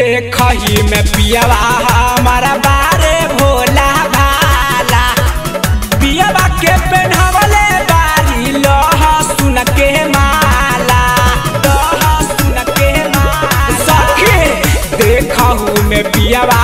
देखही मैं पियावा, हमारा बारे भोला भाला। पियावा के पहनावले बारी, लोहा सुन के माला, लोहा सुन के माला। सखी हूँ मैं पियावा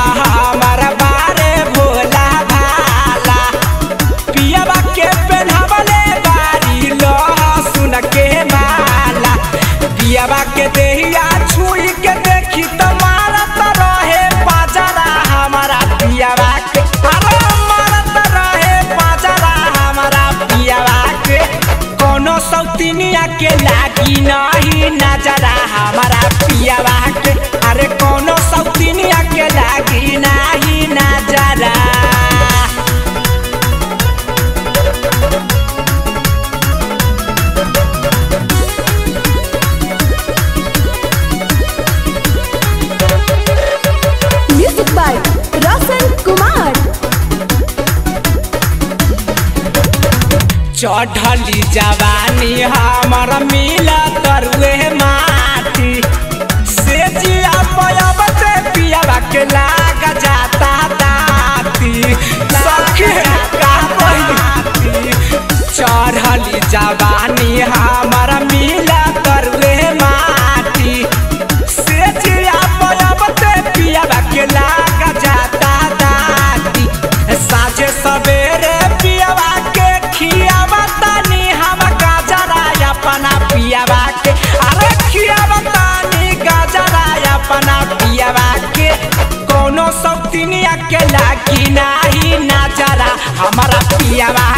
कोनो सौतीनिया के लागी नहीं नजरा हमारा पियावा के अरे कोनो सौतीनिया के लागी नहीं नजरा चढ़ली जवानी हमर मिल सौतीनिया के लागी नाही नजरा हमारा पियावा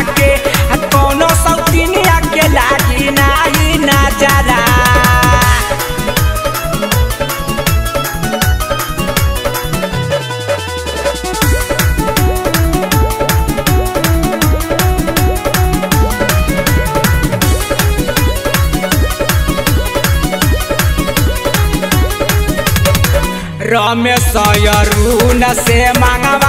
रमेश अरुण से मंगवाई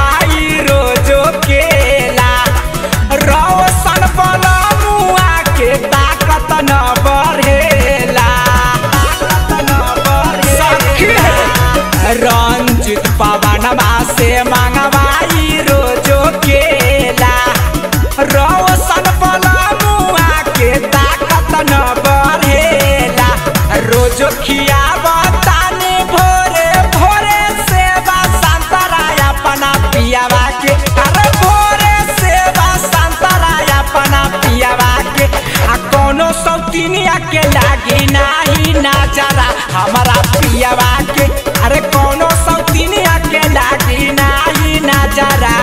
के लागी नाही नाचारा हमारा पियावा के अरे कोनो सौतीनिया के लागी नाही नाचारा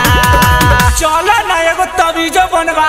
चलो। ना एगो तबीजो बनवा